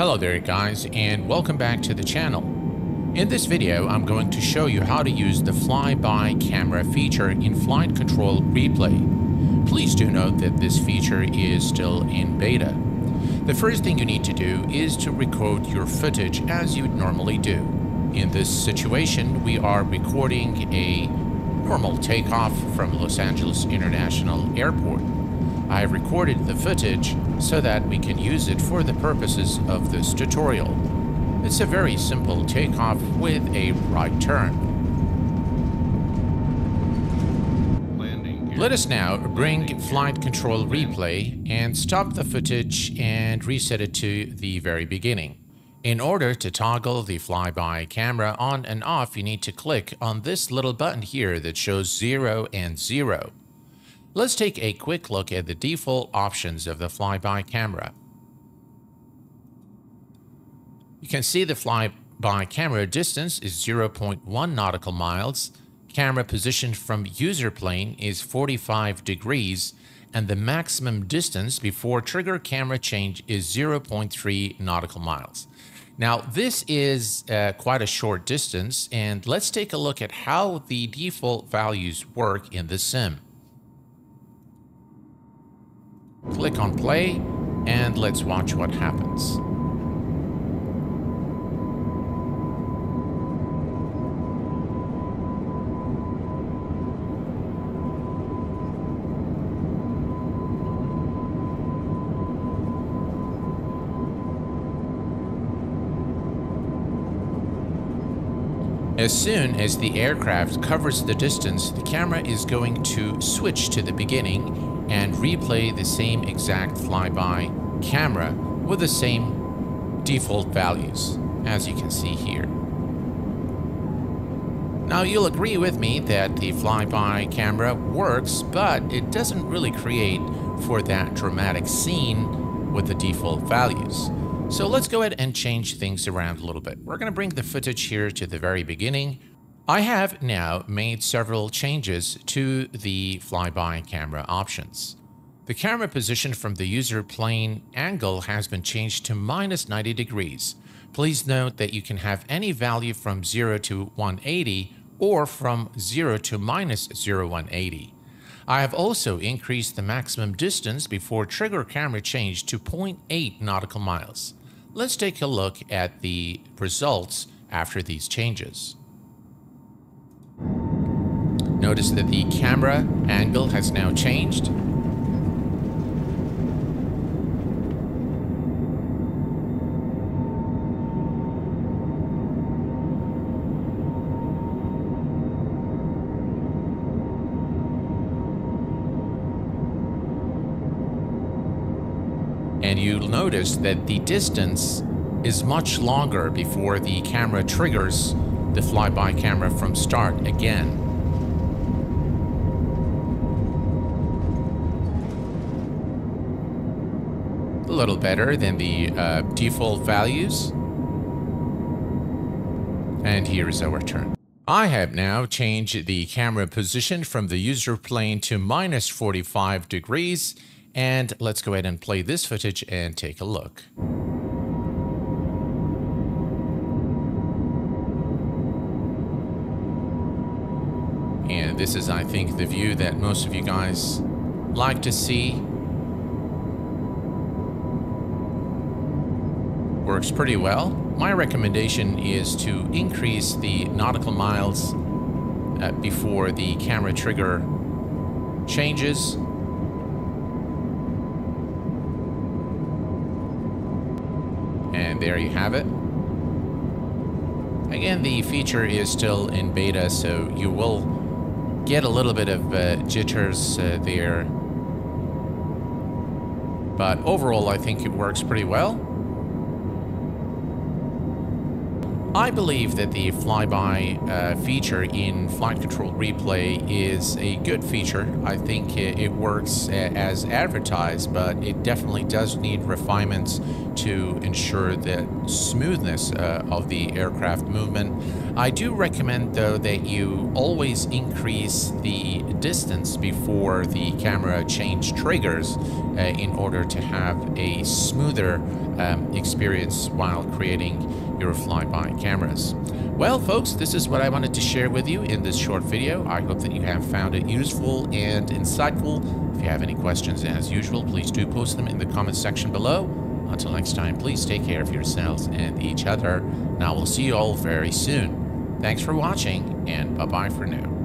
Hello there guys and welcome back to the channel. In this video I'm going to show you how to use the flyby camera feature in Flight Control Replay. Please do note that this feature is still in beta. The first thing you need to do is to record your footage as you would normally do. In this situation we are recording a normal takeoff from Los Angeles International Airport. I recorded the footage so that we can use it for the purposes of this tutorial. It's a very simple takeoff with a right turn. Let us now bring flight control replay and stop the footage and reset it to the very beginning. In order to toggle the flyby camera on and off, you need to click on this little button here that shows 0 and 0. Let's take a quick look at the default options of the flyby camera. You can see the flyby camera distance is 0.1 nautical miles, camera position from user plane is 45 degrees, and the maximum distance before trigger camera change is 0.3 nautical miles. Now, this is uh, quite a short distance, and let's take a look at how the default values work in the sim. Click on play and let's watch what happens. As soon as the aircraft covers the distance, the camera is going to switch to the beginning and replay the same exact flyby camera with the same default values, as you can see here. Now you'll agree with me that the flyby camera works, but it doesn't really create for that dramatic scene with the default values. So let's go ahead and change things around a little bit. We're going to bring the footage here to the very beginning I have now made several changes to the flyby camera options. The camera position from the user plane angle has been changed to minus 90 degrees. Please note that you can have any value from 0 to 180 or from 0 to minus 0 180. I have also increased the maximum distance before trigger camera change to 0.8 nautical miles. Let's take a look at the results after these changes. Notice that the camera angle has now changed. And you'll notice that the distance is much longer before the camera triggers the flyby camera from start again. Little better than the uh, default values. And here is our turn. I have now changed the camera position from the user plane to minus 45 degrees. And let's go ahead and play this footage and take a look. And this is, I think, the view that most of you guys like to see works pretty well. My recommendation is to increase the nautical miles uh, before the camera trigger changes. And there you have it. Again, the feature is still in beta, so you will get a little bit of uh, jitters uh, there. But overall, I think it works pretty well. I believe that the flyby uh, feature in Flight Control Replay is a good feature. I think it, it works as advertised, but it definitely does need refinements to ensure the smoothness uh, of the aircraft movement. I do recommend, though, that you always increase the distance before the camera change triggers uh, in order to have a smoother um, experience while creating your flyby cameras. Well, folks, this is what I wanted to share with you in this short video. I hope that you have found it useful and insightful. If you have any questions, as usual, please do post them in the comments section below. Until next time, please take care of yourselves and each other. Now, we'll see you all very soon. Thanks for watching, and bye-bye for now.